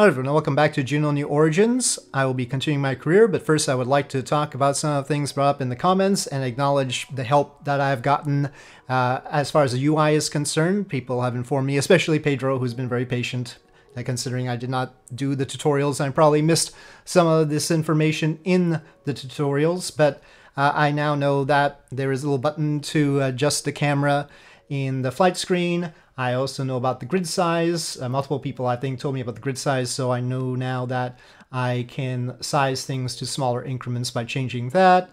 Hello everyone, welcome back to Juno New Origins. I will be continuing my career, but first I would like to talk about some of the things brought up in the comments and acknowledge the help that I've gotten uh, as far as the UI is concerned. People have informed me, especially Pedro, who's been very patient, considering I did not do the tutorials. I probably missed some of this information in the tutorials, but uh, I now know that there is a little button to adjust the camera in the flight screen. I also know about the grid size. Uh, multiple people, I think, told me about the grid size, so I know now that I can size things to smaller increments by changing that.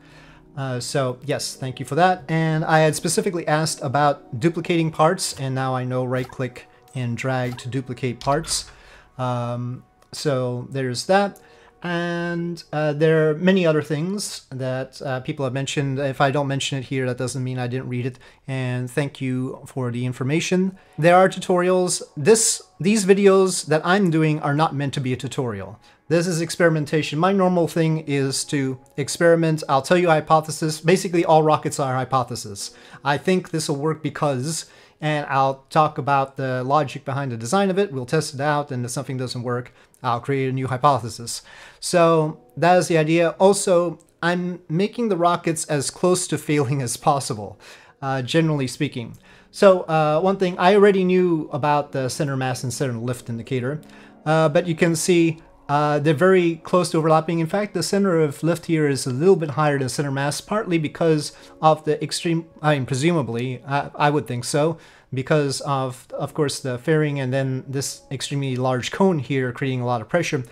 Uh, so yes, thank you for that. And I had specifically asked about duplicating parts, and now I know right-click and drag to duplicate parts. Um, so there's that. And uh, there are many other things that uh, people have mentioned. If I don't mention it here, that doesn't mean I didn't read it. And thank you for the information. There are tutorials. This These videos that I'm doing are not meant to be a tutorial. This is experimentation. My normal thing is to experiment. I'll tell you a hypothesis. Basically, all rockets are hypothesis. I think this will work because and I'll talk about the logic behind the design of it. We'll test it out, and if something doesn't work, I'll create a new hypothesis. So that is the idea. Also, I'm making the rockets as close to failing as possible, uh, generally speaking. So uh, one thing, I already knew about the center mass and center lift indicator, uh, but you can see uh, they're very close to overlapping. In fact, the center of lift here is a little bit higher than center mass, partly because of the extreme, I mean, presumably, I, I would think so, because of, of course, the fairing and then this extremely large cone here creating a lot of pressure.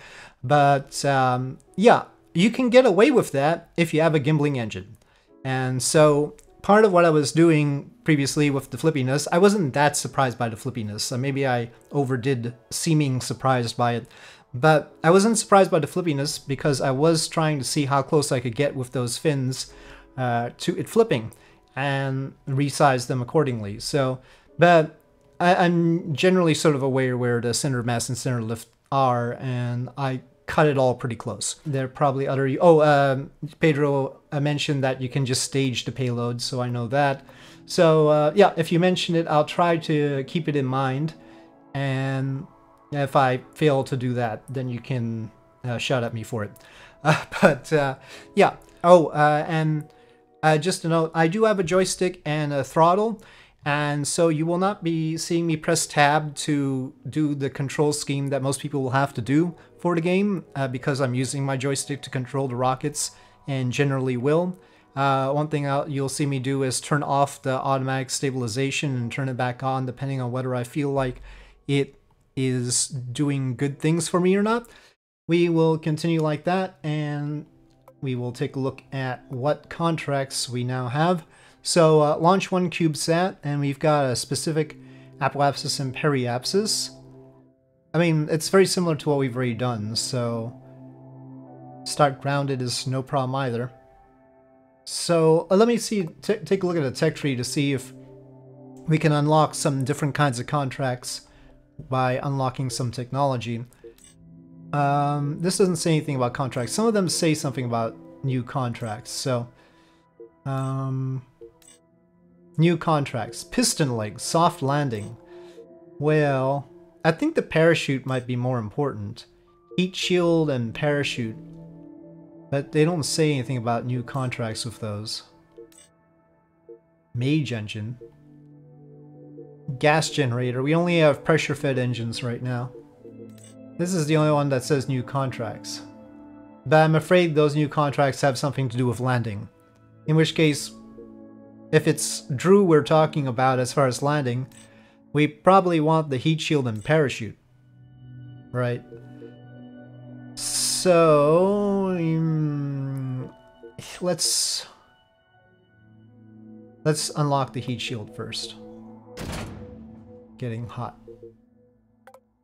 But um, yeah, you can get away with that if you have a gimbling engine. And so part of what I was doing previously with the flippiness, I wasn't that surprised by the flippiness. Uh, maybe I overdid seeming surprised by it. But I wasn't surprised by the flippiness because I was trying to see how close I could get with those fins uh, to it flipping and resize them accordingly. So, but I, am generally sort of aware where the center of mass and center lift are, and I cut it all pretty close. There are probably other... Oh, um, Pedro mentioned that you can just stage the payload, so I know that. So, uh, yeah, if you mention it, I'll try to keep it in mind. And if I fail to do that, then you can uh, shout at me for it. Uh, but uh, yeah. Oh, uh, and uh, just to note, I do have a joystick and a throttle, and so you will not be seeing me press tab to do the control scheme that most people will have to do for the game, uh, because I'm using my joystick to control the rockets, and generally will. one thing I'll, you'll see me do is turn off the automatic stabilization and turn it back on depending on whether I feel like it is doing good things for me or not. We will continue like that and we will take a look at what contracts we now have. So uh, launch one CubeSat and we've got a specific apoapsis and periapsis. I mean, it's very similar to what we've already done, so start grounded is no problem either. So uh, let me see, take a look at the tech tree to see if we can unlock some different kinds of contracts by unlocking some technology. Um, this doesn't say anything about contracts. Some of them say something about new contracts. So, um, new contracts. Piston leg, soft landing. Well, I think the parachute might be more important. Heat shield and parachute. But they don't say anything about new contracts with those. Mage engine gas generator. We only have pressure-fed engines right now. This is the only one that says new contracts. But I'm afraid those new contracts have something to do with landing. In which case, if it's Droo we're talking about as far as landing, we probably want the heat shield and parachute. Right. So, um, let's let's unlock the heat shield first getting hot.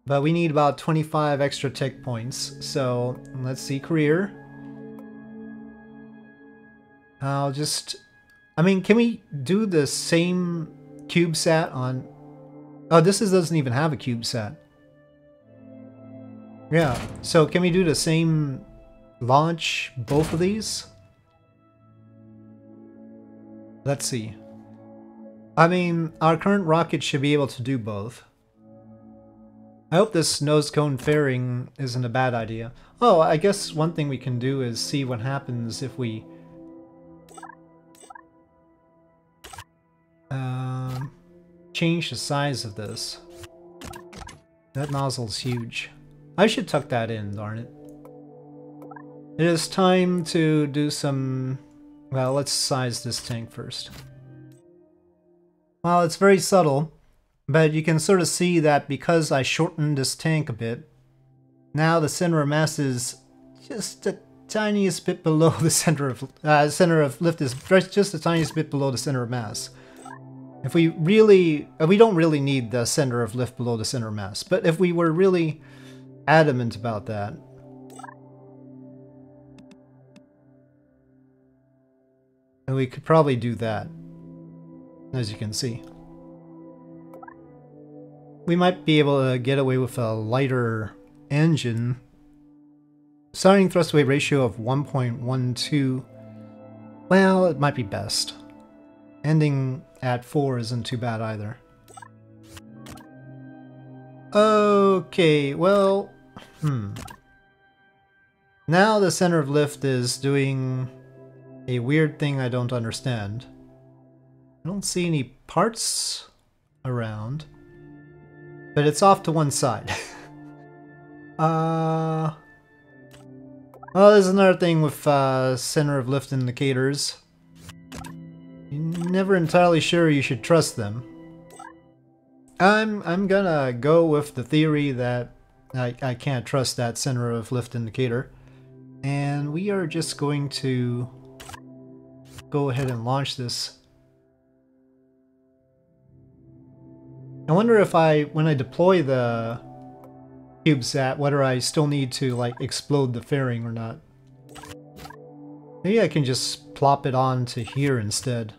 But we need about 25 extra tech points, so let's see career. I'll just... I mean, can we do the same CubeSat on... Oh, this is, doesn't even have a CubeSat. Yeah, so can we do the same launch, both of these? Let's see. I mean, our current rocket should be able to do both. I hope this nose cone fairing isn't a bad idea. Oh, I guess one thing we can do is see what happens if we... Um, change the size of this. That nozzle's huge. I should tuck that in, darn it. It is time to do some... Well, let's size this tank first. Well, it's very subtle, but you can sort of see that because I shortened this tank a bit, now the center of mass is just the tiniest bit below the center of uh, center of lift is just the tiniest bit below the center of mass. If we really, uh, we don't really need the center of lift below the center of mass, but if we were really adamant about that, we could probably do that as you can see. We might be able to get away with a lighter engine. Starting thrust weight ratio of 1.12. Well, it might be best. Ending at 4 isn't too bad either. Okay, well, hmm. Now the center of lift is doing a weird thing I don't understand. I don't see any parts around. But it's off to one side. uh... Well, there's another thing with uh, center of lift indicators. You're never entirely sure you should trust them. I'm I'm gonna go with the theory that I, I can't trust that center of lift indicator. And we are just going to go ahead and launch this I wonder if I, when I deploy the CubeSat, whether I still need to like explode the fairing or not. Maybe I can just plop it on to here instead.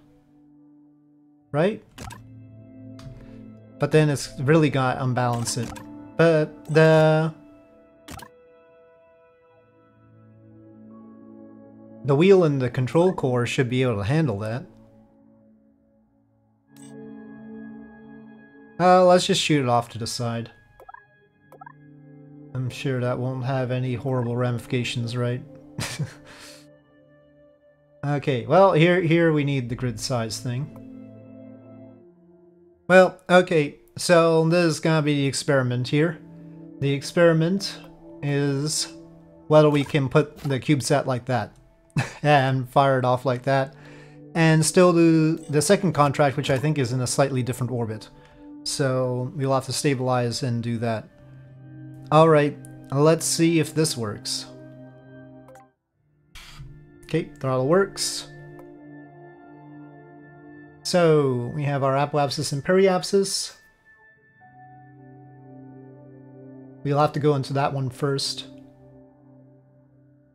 Right? But then it's really got unbalance it. But the... The wheel and the control core should be able to handle that. Uh, let's just shoot it off to the side. I'm sure that won't have any horrible ramifications, right? okay, well, here, here we need the grid size thing. Well, okay, so this is gonna be the experiment here. The experiment is whether we can put the CubeSat like that and fire it off like that and still do the second contract, which I think is in a slightly different orbit. So we'll have to stabilize and do that. Alright, let's see if this works. Okay, throttle works. So we have our apoapsis and periapsis. We'll have to go into that one first.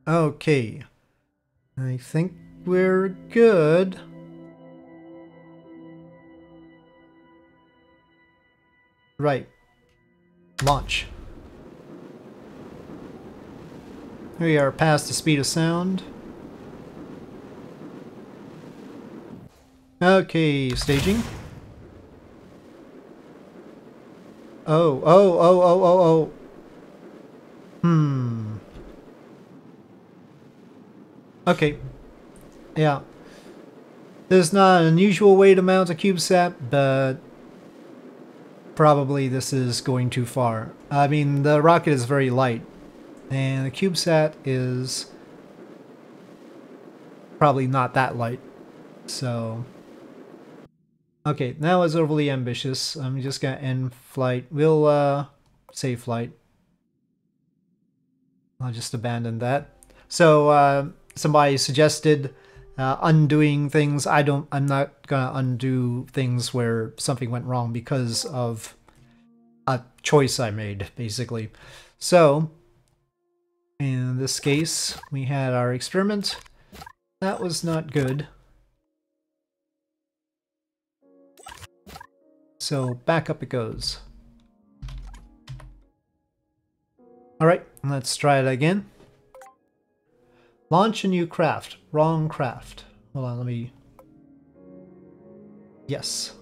Okay. I think we're good. Right. Launch. We are past the speed of sound. Okay, staging. Oh, oh, oh, oh, oh, oh. Hmm. Okay. Yeah. There's not an unusual way to mount a CubeSat, but probably this is going too far. I mean, the rocket is very light, and the CubeSat is probably not that light. So, okay, that was overly ambitious. I'm just gonna end flight. We'll uh, save flight. I'll just abandon that. So, uh, somebody suggested uh, undoing things. I don't. I'm not gonna undo things where something went wrong because of a choice I made, basically. So, in this case, we had our experiment. That was not good. So back up it goes. Alright, let's try it again. Launch a new craft. Wrong craft. Hold on, let me... Yes.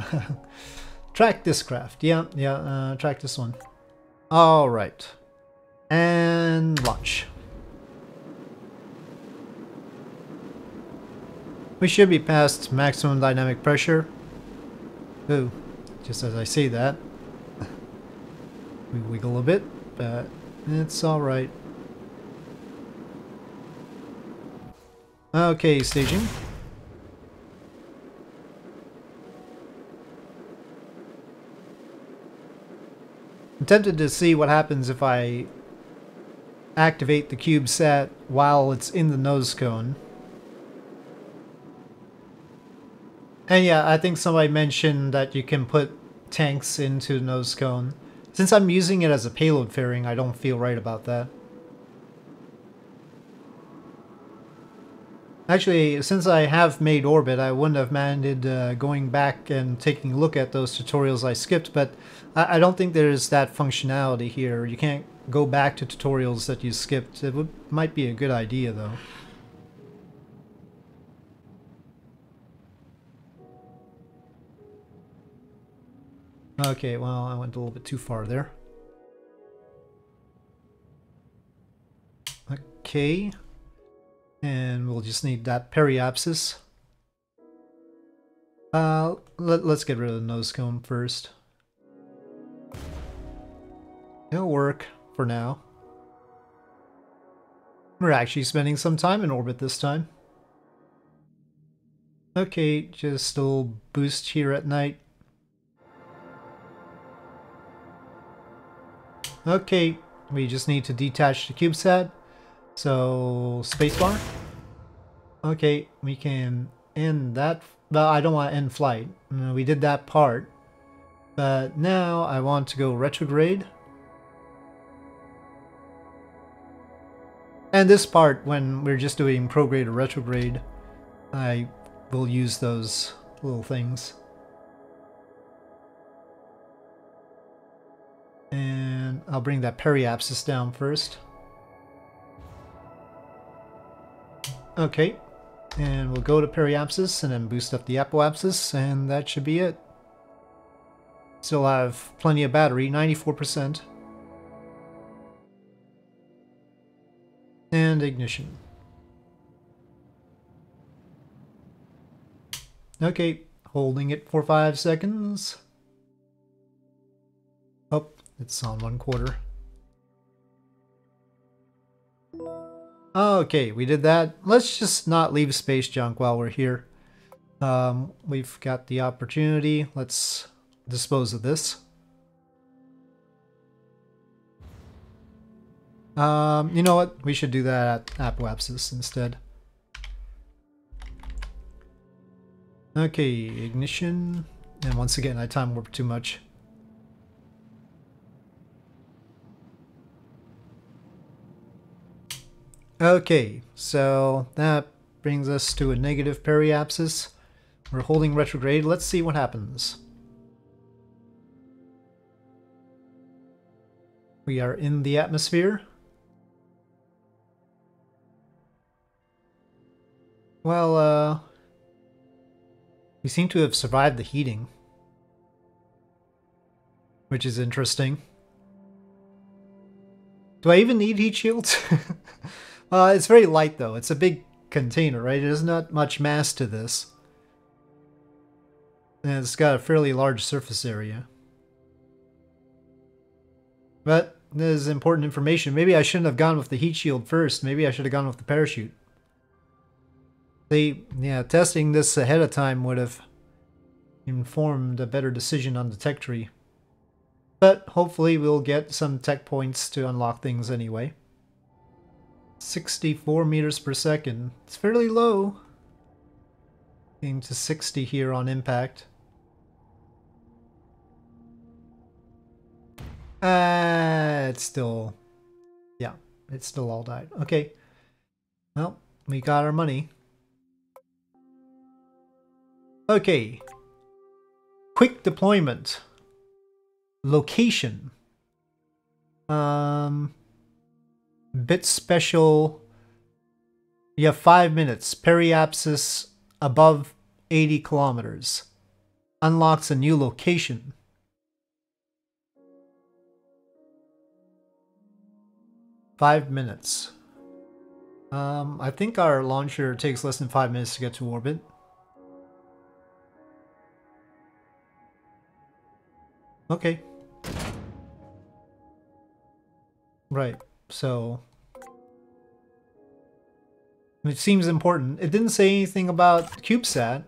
Track this craft. Yeah, yeah, uh, track this one. Alright. And launch. We should be past maximum dynamic pressure. Ooh, just as I say that. we wiggle a bit, but it's alright. Okay, staging. I'm tempted to see what happens if I activate the CubeSat while it's in the nose cone. And yeah, I think somebody mentioned that you can put tanks into nose cone. Since I'm using it as a payload fairing, I don't feel right about that. Actually, since I have made orbit, I wouldn't have minded uh, going back and taking a look at those tutorials I skipped, but I, I don't think there's that functionality here. You can't go back to tutorials that you skipped. It would, might be a good idea, though. Okay, well, I went a little bit too far there. Okay. And we'll just need that periapsis. Uh, let, let's get rid of the nose cone first. It'll work for now. We're actually spending some time in orbit this time. Okay, just a little boost here at night. Okay, we just need to detach the CubeSat. So, spacebar. Okay, we can end that. Well, I don't want to end flight. Mm, we did that part. But now I want to go retrograde. And this part, when we're just doing prograde or retrograde, I will use those little things. And I'll bring that periapsis down first. Okay, and we'll go to periapsis and then boost up the apoapsis, and that should be it. Still have plenty of battery, 94%. And ignition. Okay, holding it for five seconds. Oh, it's on one quarter. Okay, we did that. Let's just not leave space junk while we're here. Um, we've got the opportunity. Let's dispose of this. Um, you know what? We should do that at Apoapsis instead. Okay, ignition. And once again, I time warp too much. Okay, so that brings us to a negative periapsis. We're holding retrograde. Let's see what happens. We are in the atmosphere. Well, uh... We seem to have survived the heating. Which is interesting. Do I even need heat shields? Uh, it's very light though. It's a big container, right? There's not much mass to this. And it's got a fairly large surface area. But this is important information. Maybe I shouldn't have gone with the heat shield first. Maybe I should have gone with the parachute. See, yeah, testing this ahead of time would have informed a better decision on the tech tree. But hopefully we'll get some tech points to unlock things anyway. 64 meters per second. It's fairly low. Getting to 60 here on impact. Uh, it's still... Yeah, it's still all died. Okay. Well, we got our money. Okay. Quick deployment. Location. Um bit special. You have five minutes. Periapsis above 80 kilometers. Unlocks a new location. Five minutes. Um, I think our launcher takes less than five minutes to get to orbit. Okay. Right so... It seems important. It didn't say anything about CubeSat.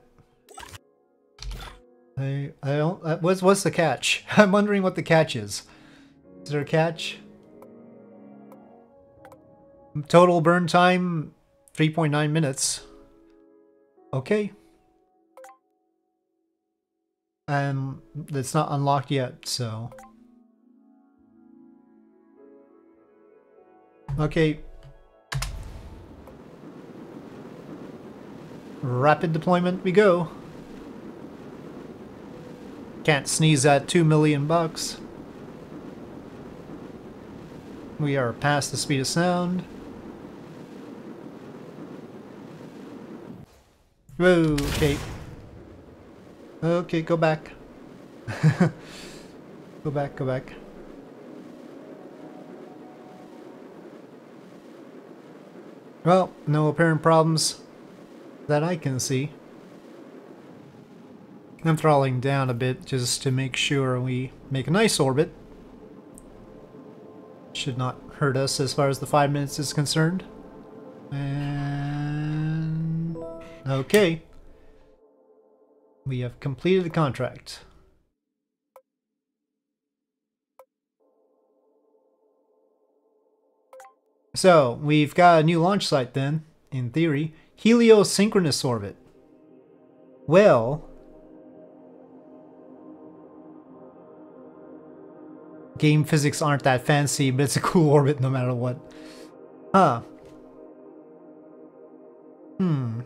I I don't. Uh, what's what's the catch? I'm wondering what the catch is. Is there a catch? Total burn time, 3.9 minutes. Okay. Um, it's not unlocked yet, so... Okay. Rapid deployment we go. Can't sneeze at two million bucks. We are past the speed of sound. Whoa, okay. Okay, go back. go back, go back. Well, no apparent problems that I can see. I'm throttling down a bit just to make sure we make a nice orbit. Should not hurt us as far as the five minutes is concerned. And... Okay. We have completed the contract. So, we've got a new launch site then, in theory. Heliosynchronous orbit. Well, game physics aren't that fancy, but it's a cool orbit no matter what. Huh. Hmm.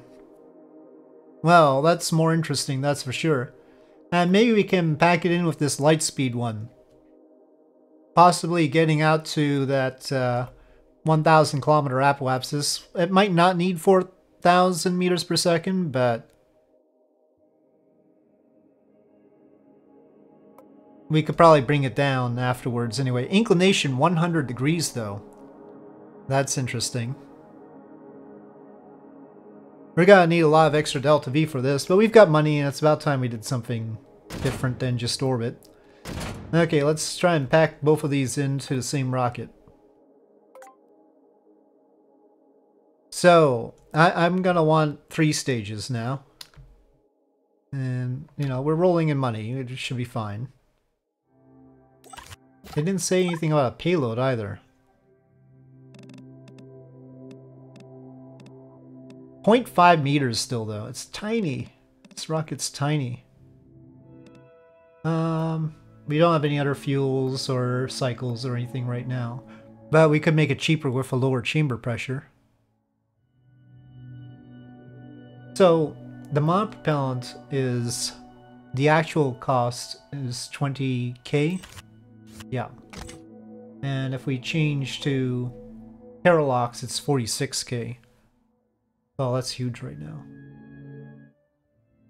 Well, that's more interesting, that's for sure. And maybe we can pack it in with this light speed one. Possibly getting out to that uh, 1,000 kilometer apoapsis. It might not need 4,000 meters per second, but we could probably bring it down afterwards anyway. Inclination 100 degrees though. That's interesting. We're gonna need a lot of extra delta V for this, but we've got money and it's about time we did something different than just orbit. Okay, let's try and pack both of these into the same rocket. So, I, am gonna want three stages now. And, you know, we're rolling in money, it should be fine. They didn't say anything about a payload either. 0.5 meters still, though. It's tiny. This rocket's tiny. Um, we don't have any other fuels or cycles or anything right now. But we could make it cheaper with a lower chamber pressure. So, the mod propellant is... The actual cost is 20k. Yeah. And if we change to Paralox, it's 46k. Well, that's huge right now.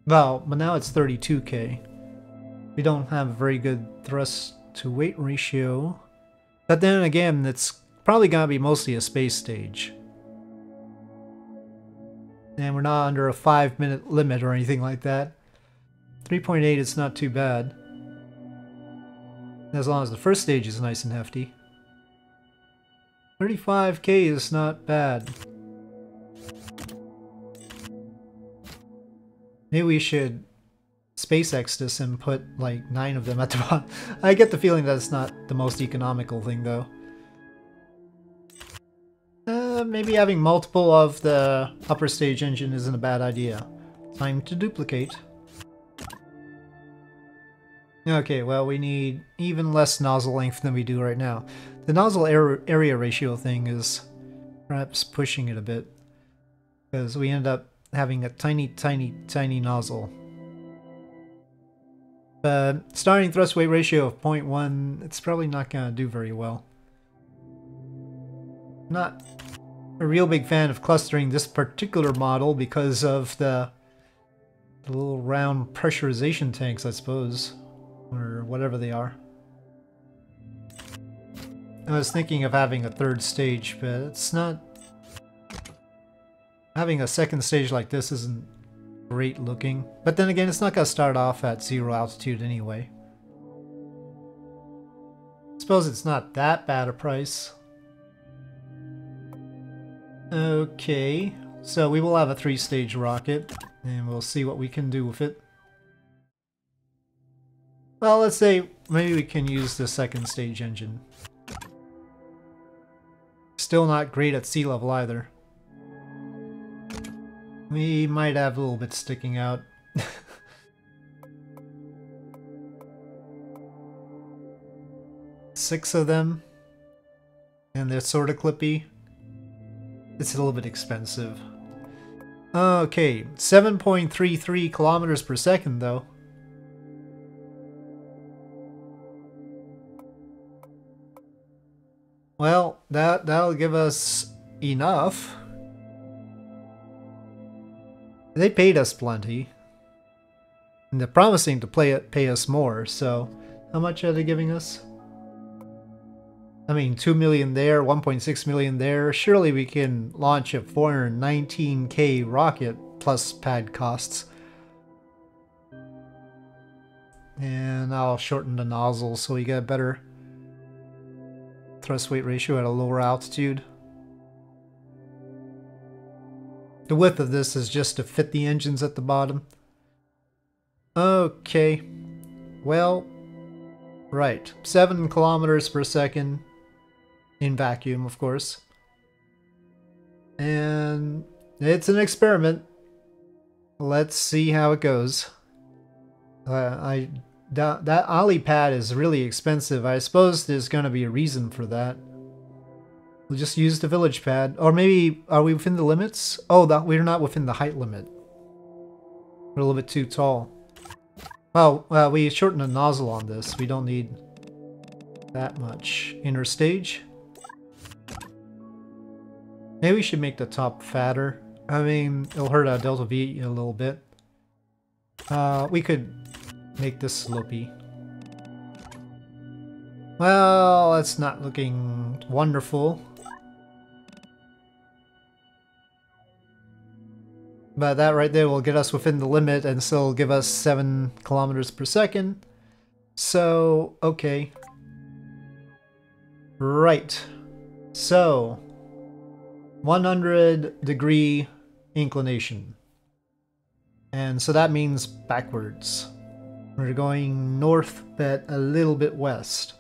Well, but now it's 32k. We don't have a very good thrust to weight ratio. But then again, it's probably gonna be mostly a space stage. And we're not under a 5 minute limit or anything like that. 3.8 is not too bad. As long as the first stage is nice and hefty. 35k is not bad. Maybe we should SpaceX this and put like nine of them at the bottom. I get the feeling that it's not the most economical thing though. Maybe having multiple of the upper stage engine isn't a bad idea. Time to duplicate. Okay, well we need even less nozzle length than we do right now. The nozzle area ratio thing is perhaps pushing it a bit. Because we end up having a tiny, tiny, tiny nozzle. But starting thrust weight ratio of 0.1, it's probably not going to do very well. Not a real big fan of clustering this particular model because of the, the little round pressurization tanks, I suppose. Or whatever they are. I was thinking of having a third stage, but it's not... Having a second stage like this isn't great looking. But then again, it's not going to start off at zero altitude anyway. I suppose it's not that bad a price. Okay, so we will have a three-stage rocket, and we'll see what we can do with it. Well, let's say maybe we can use the second stage engine. Still not great at sea level either. We might have a little bit sticking out. Six of them. And they're sort of clippy. It's a little bit expensive. Okay, 7.33 kilometers per second though. Well, that, that'll give us enough. They paid us plenty. And they're promising to play, pay us more, so how much are they giving us? I mean, 2 million there, 1.6 million there. Surely we can launch a 419k rocket plus pad costs. And I'll shorten the nozzle so we get a better thrust weight ratio at a lower altitude. The width of this is just to fit the engines at the bottom. Okay. Well, right. 7 kilometers per second in vacuum, of course. And it's an experiment. Let's see how it goes. Uh, I that, that ollie pad is really expensive. I suppose there's going to be a reason for that. We'll just use the village pad. Or maybe, are we within the limits? Oh, that we're not within the height limit. We're a little bit too tall. Well, well, we shortened the nozzle on this. We don't need that much. Inner stage. Maybe we should make the top fatter. I mean, it'll hurt our Delta V a little bit. Uh, we could make this slopey. Well, that's not looking wonderful. But that right there will get us within the limit and still give us 7 kilometers per second. So, okay. Right. So, 100 degree inclination. And so that means backwards. We're going north, but a little bit west.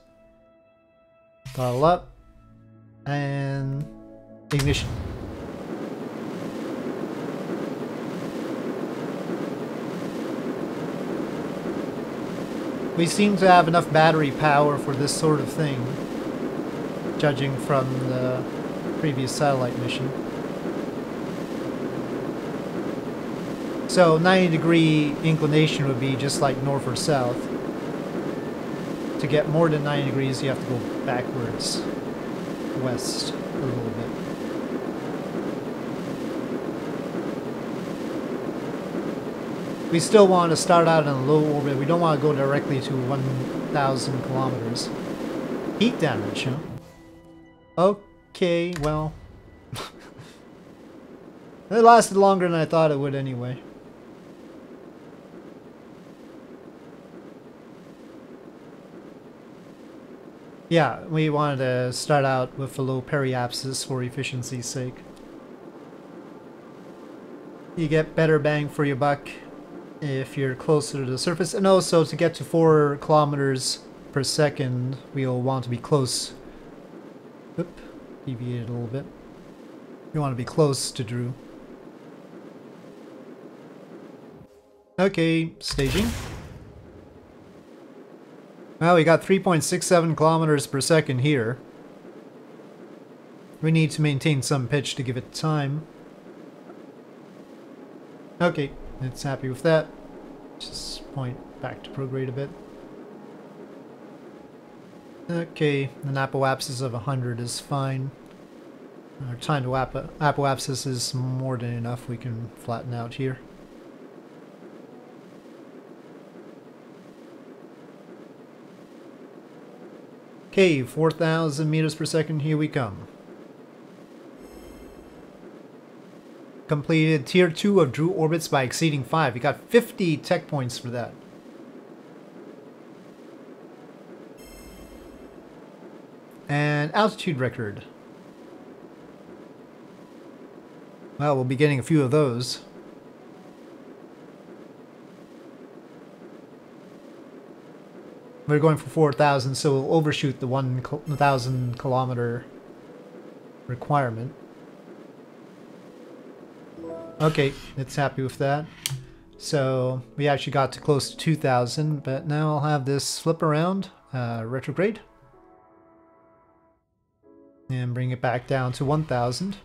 Throttle up. And ignition. We seem to have enough battery power for this sort of thing, judging from the previous satellite mission. So 90 degree inclination would be just like north or south. To get more than 90 degrees, you have to go backwards, west a little bit. We still want to start out in a low orbit. We don't want to go directly to 1,000 kilometers. Heat damage, huh? Okay, well... it lasted longer than I thought it would anyway. Yeah, we wanted to start out with a low periapsis for efficiency's sake. You get better bang for your buck if you're closer to the surface, and also to get to 4 kilometers per second, we'll want to be close. Oop, deviated a little bit. You want to be close to Droo. Okay, staging. Well, we got 3.67 kilometers per second here. We need to maintain some pitch to give it time. Okay, it's happy with that. Just point back to prograde a bit. Okay, an apoapsis of 100 is fine. Our time to apo apoapsis is more than enough. We can flatten out here. Okay, 4,000 meters per second, here we come. Completed tier 2 of Droo orbits by exceeding 5. We got 50 tech points for that. And altitude record. Well, we'll be getting a few of those. We're going for 4,000, so we'll overshoot the 1,000 kilometer requirement. Okay, it's happy with that. So we actually got to close to 2,000, but now I'll have this flip around, uh, retrograde. And bring it back down to 1,000.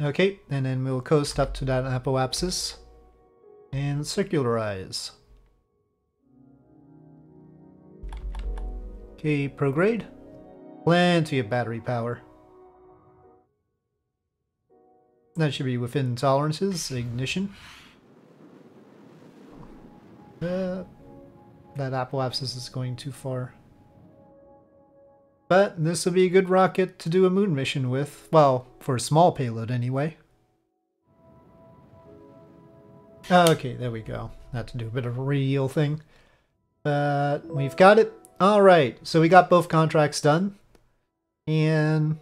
Okay, and then we'll coast up to that apoapsis and circularize. Okay, prograde. Plenty of battery power. That should be within tolerances. Ignition. Uh, that apoapsis is going too far. But this will be a good rocket to do a moon mission with. Well, for a small payload anyway. Okay, there we go. Had to do a bit of a real thing. But we've got it. Alright, so we got both contracts done. And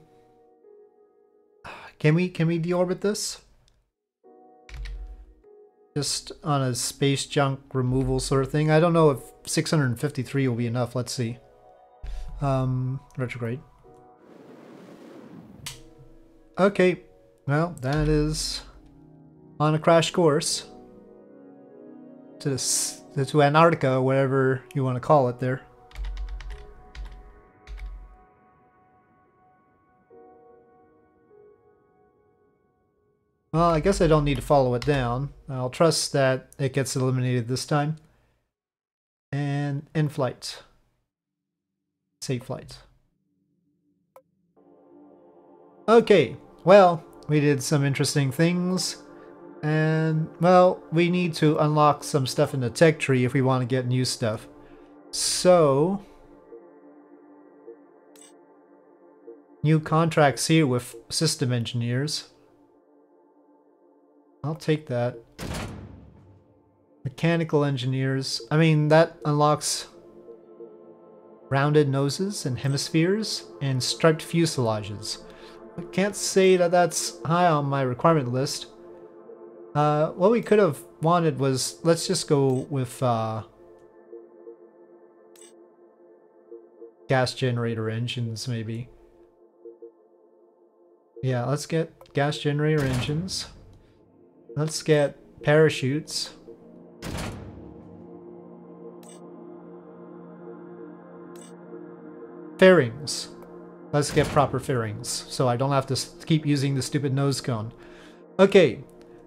can we can we deorbit this? Just on a space junk removal sort of thing. I don't know if 653 will be enough. Let's see. Um, retrograde. Okay, well, that is on a crash course to to Antarctica, whatever you want to call it there. Well, I guess I don't need to follow it down. I'll trust that it gets eliminated this time. And in flight. Safe flight. Okay, well, we did some interesting things. And, well, we need to unlock some stuff in the tech tree if we want to get new stuff. So... New contracts here with system engineers. I'll take that. Mechanical engineers. I mean, that unlocks rounded noses and hemispheres and striped fuselages. I can't say that that's high on my requirement list. Uh, what we could have wanted was, let's just go with uh, gas generator engines, maybe. Yeah, let's get gas generator engines. Let's get parachutes. Fairings. Let's get proper fairings, so I don't have to keep using the stupid nose cone. Okay,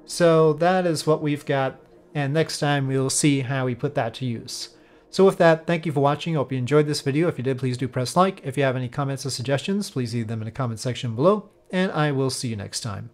so that is what we've got, and next time we'll see how we put that to use. So with that, thank you for watching. Hope you enjoyed this video. If you did, please do press like. If you have any comments or suggestions, please leave them in the comment section below, and I will see you next time.